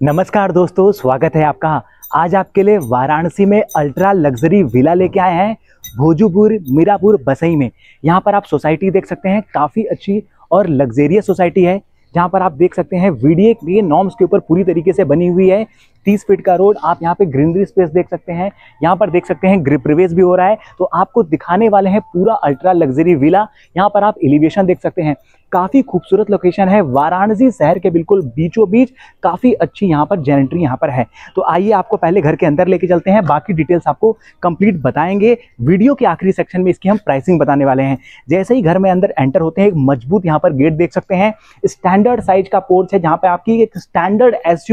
नमस्कार दोस्तों, स्वागत है आपका। आज आपके लिए वाराणसी में अल्ट्रा लग्जरी विला लेके आए हैं भोजूपुर, मीरापुर, बसई में। यहाँ पर आप सोसाइटी देख सकते हैं, काफ़ी अच्छी और लग्जेरियस सोसाइटी है। जहाँ पर आप देख सकते हैं वीडियो के नॉर्म्स के ऊपर पूरी तरीके से बनी हुई है। तीस फीट का रोड, आप यहाँ पे ग्रीनरी स्पेस देख सकते हैं। यहाँ पर देख सकते हैं ग्रिप प्रवेश भी हो रहा है। तो आपको दिखाने वाले हैं पूरा अल्ट्रा लग्जरी विला। यहाँ पर आप एलिवेशन देख सकते हैं। काफ़ी खूबसूरत लोकेशन है। वाराणसी शहर के बिल्कुल बीचों बीच काफ़ी अच्छी यहाँ पर जेनेट्री यहाँ पर है। तो आइए आपको पहले घर के अंदर लेके चलते हैं। बाकी डिटेल्स आपको कंप्लीट बताएँगे। वीडियो के आखिरी सेक्शन में इसकी हम प्राइसिंग बताने वाले हैं। जैसे ही घर में अंदर एंटर होते हैं, एक मज़बूत यहाँ पर गेट देख सकते हैं। स्टैंडर्ड साइज़ का पोर्च है, जहाँ पर आपकी एक स्टैंडर्ड एस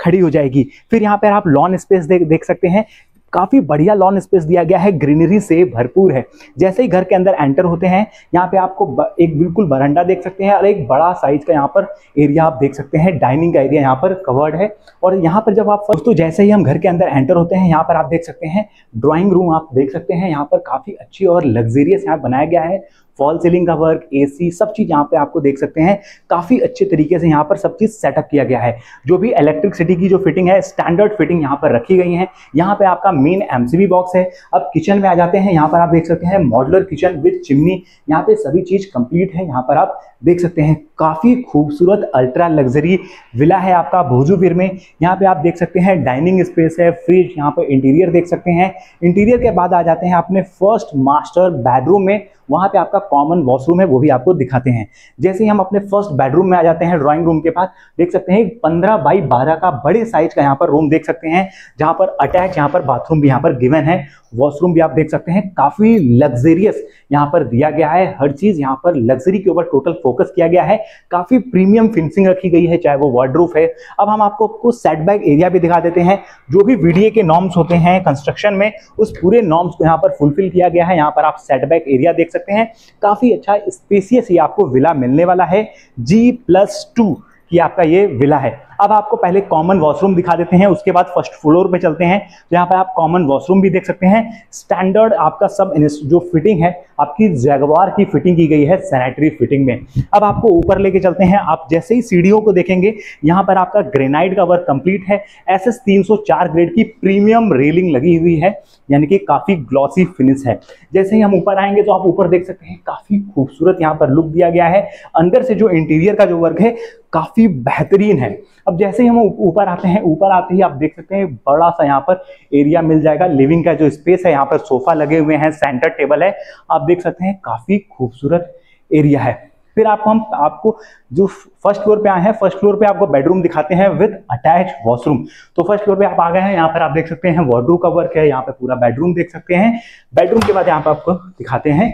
खड़ी हो जाएगी। फिर यहाँ पर आप लॉन स्पेस देख देख सकते हैं। काफ़ी बढ़िया लॉन स्पेस दिया गया है। ग्रीनरी से भरपूर है। जैसे ही घर के अंदर एंटर होते हैं, यहाँ पे आपको एक बिल्कुल बरंडा देख सकते हैं और एक बड़ा साइज़ का यहाँ पर एरिया आप देख सकते हैं। डाइनिंग का एरिया यहाँ पर कवर्ड है। और यहाँ पर जब आप, दोस्तों, जैसे ही हम घर के अंदर एंटर होते हैं, यहाँ पर आप देख सकते हैं ड्राइंग रूम आप देख सकते हैं। यहाँ पर काफ़ी अच्छी और लग्जेरियस यहाँ बनाया गया है। फॉल सीलिंग का वर्क एसी सब चीज़ यहाँ पे आपको देख सकते हैं। काफ़ी अच्छे तरीके से यहाँ पर सब चीज़ सेटअप किया गया है। जो भी इलेक्ट्रिसिटी की जो फिटिंग है स्टैंडर्ड फिटिंग यहाँ पर रखी गई है। यहाँ पे आपका मेन एमसीबी बॉक्स है। अब किचन में आ जाते हैं। यहाँ पर आप देख सकते हैं मॉडलर किचन विथ चिमनी यहाँ पे सभी चीज़ कंप्लीट है। यहाँ पर आप देख सकते हैं, काफ़ी खूबसूरत अल्ट्रा लग्जरी विला है आपका भोजूवीर में। यहाँ पे आप देख सकते हैं डाइनिंग स्पेस है फ्रिज यहाँ पे इंटीरियर देख सकते हैं। इंटीरियर के बाद आ जाते हैं अपने फ़र्स्ट मास्टर बेडरूम में। वहाँ पे आपका कॉमन वॉशरूम है, वो भी आपको दिखाते हैं। जैसे ही हम अपने फ़र्स्ट बेडरूम में आ जाते हैं ड्राइंग रूम के पास, देख सकते हैं पंद्रह बाई बारह का बड़े साइज़ का यहाँ पर रूम देख सकते हैं, जहाँ पर अटैच यहाँ पर बाथरूम भी यहाँ पर गिवन है। वॉशरूम भी आप देख सकते हैं, काफ़ी लग्जेरियस यहाँ पर दिया गया है, हर चीज़ यहाँ पर लग्जरी के ऊपर टोटल फोकस किया गया है, काफ़ी प्रीमियम फिनिशिंग रखी गई है, चाहे वो वार्ड्रूफ है। अब हम आपको आपको सेटबैक एरिया भी दिखा देते हैं, जो भी वीडियो के नॉर्म्स होते हैं कंस्ट्रक्शन में, उस पूरे नॉर्म्स को यहाँ पर फुलफिल किया गया है, यहाँ पर आप सेटबैक एरिया देख सकते हैं। काफ़ी अच्छा स्पेसियस ही आपको विला मिलने वाला है जी प्लस टू कि आपका ये विला है। अब आपको पहले कॉमन वॉशरूम दिखा देते हैं, उसके बाद फ़र्स्ट फ्लोर पे चलते हैं। तो यहाँ पे आप कॉमन वॉशरूम भी देख सकते हैं। स्टैंडर्ड आपका सब जो फिटिंग है, आपकी जैगवार की फिटिंग की गई है सैनिटरी फिटिंग में। अब आपको ऊपर लेके चलते हैं। आप जैसे ही सीढ़ियों को देखेंगे, यहाँ पर आपका ग्रेनाइट का वर्क कंप्लीट है। एस एस ग्रेड की प्रीमियम रेलिंग लगी हुई है, यानी कि काफ़ी ग्लॉसी फिनिश है। जैसे ही हम ऊपर आएँगे तो आप ऊपर देख सकते हैं, काफ़ी खूबसूरत यहाँ पर लुक दिया गया है। अंदर से जो इंटीरियर का जो वर्क है, काफ़ी बेहतरीन है। अब जैसे ही हम ऊपर आते हैं, ऊपर आते ही आप देख सकते हैं, बड़ा सा यहाँ पर एरिया मिल जाएगा। लिविंग का जो स्पेस है, यहाँ पर सोफा लगे हुए हैं सेंटर टेबल है। आप देख सकते हैं, काफ़ी खूबसूरत एरिया है। फिर आपको हम, आपको जो फ़र्स्ट फ्लोर पे आए हैं फ़र्स्ट फ्लोर पे आपको बेडरूम दिखाते हैं विद अटैच वॉशरूम तो फ़र्स्ट फ्लोर पे आप आ गए हैं, यहाँ पर आप देख सकते हैं वार्डरूम का वर्क है, यहाँ पे पूरा बेडरूम देख सकते हैं। बेडरूम के बाद यहाँ पर आपको दिखाते हैं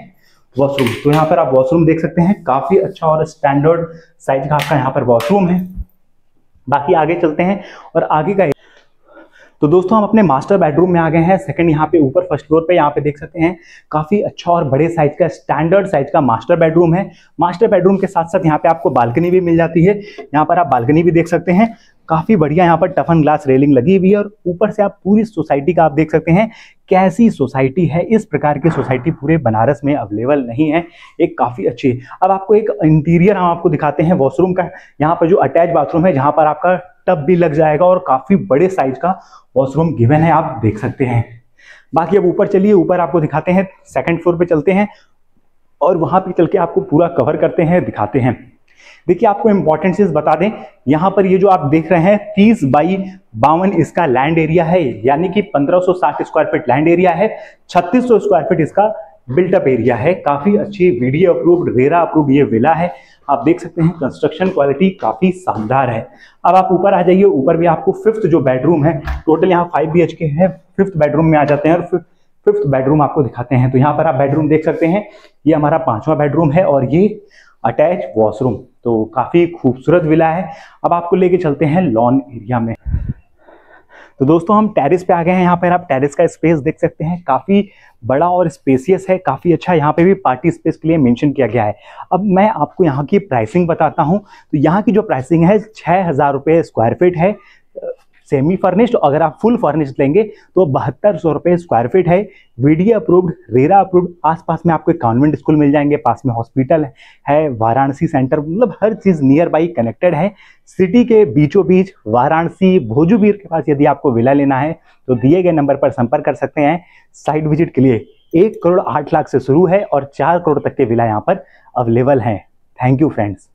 वॉशरूम तो यहाँ पर आप वॉशरूम देख सकते हैं, काफ़ी अच्छा और स्टैंडर्ड साइज़ का आपका यहाँ पर वॉशरूम है। बाकी आगे चलते हैं और आगे का तो दोस्तों, हम अपने मास्टर बेडरूम में आ गए हैं। सेकंड यहाँ पे ऊपर फ़र्स्ट फ्लोर पे यहाँ पे देख सकते हैं। काफ़ी अच्छा और बड़े साइज़ का स्टैंडर्ड साइज़ का मास्टर बेडरूम है। मास्टर बेडरूम के साथ साथ यहाँ पे आपको बालकनी भी मिल जाती है। यहाँ पर आप बालकनी भी देख सकते हैं। काफ़ी बढ़िया यहाँ पर टफन ग्लास रेलिंग लगी हुई है और ऊपर से आप पूरी सोसाइटी का आप देख सकते हैं कैसी सोसाइटी है, इस प्रकार की सोसाइटी पूरे बनारस में अवेलेबल नहीं है। एक काफ़ी अच्छी, अब आपको एक इंटीरियर हम आपको दिखाते हैं, वॉशरूम का। यहाँ पर जो अटैच बाथरूम है, जहाँ पर आपका टब भी लग जाएगा और काफ़ी बड़े साइज़ का वॉशरूम गिवन है, आप देख सकते हैं। बाकी अब ऊपर चलिए, ऊपर आपको दिखाते हैं, सेकंड फ्लोर पे चलते हैं और वहाँ पे चल के आपको पूरा कवर करते हैं, दिखाते हैं। देखिए, आपको इंपॉर्टेंट चीज़ बता दें। यहाँ पर ये जो आप देख रहे हैं, तीस बाई बावन इसका लैंड एरिया है, यानी कि 1560 स्क्वायर फीट लैंड एरिया है 3600 स्क्वायर फीट इसका बिल्टअप एरिया है। काफ़ी अच्छी वीडियो अप्रूव्ड रेरा अप्रूव ये विला है। आप देख सकते हैं कंस्ट्रक्शन क्वालिटी काफ़ी शानदार है। अब आप ऊपर आ जाइए, ऊपर भी आपको फिफ्थ जो बेडरूम है टोटल यहाँ फाइव बी के है फिफ्थ बेडरूम में आ जाते हैं और फिफ्थ बेडरूम आपको दिखाते हैं। तो यहाँ पर आप बेडरूम देख सकते हैं, ये हमारा पांचवा बेडरूम है और ये अटैच वॉशरूम। तो काफ़ी खूबसूरत विला है। अब आपको लेके चलते हैं लॉन एरिया में। तो दोस्तों, हम टेरिस पे आ गए हैं। यहाँ पर आप टेरिस का स्पेस देख सकते हैं। काफ़ी बड़ा और स्पेसियस है। काफ़ी अच्छा यहाँ पे भी पार्टी स्पेस के लिए मेंशन किया गया है। अब मैं आपको यहाँ की प्राइसिंग बताता हूँ। तो यहाँ की जो प्राइसिंग है छः हज़ार रुपये स्क्वायर फीट है। सेमी फर्निश्ड अगर आप फुल फर्निश्ड लेंगे तो बहत्तर सौ रुपये स्क्वायर फीट है। वीडी अप्रूव्ड रेरा अप्रूव्ड आसपास में आपको कॉन्वेंट स्कूल मिल जाएँगे, पास में हॉस्पिटल है, वाराणसी सेंटर मतलब हर चीज़ नियर बाई कनेक्टेड है। सिटी के बीचों बीच वाराणसी भोजूबीर के पास यदि आपको विला लेना है तो दिए गए नंबर पर संपर्क कर सकते हैं। साइट विज़िट के लिए एक करोड़ आठ लाख से शुरू है और चार करोड़ तक के विला यहाँ पर अवेलेबल हैं। Thank you friends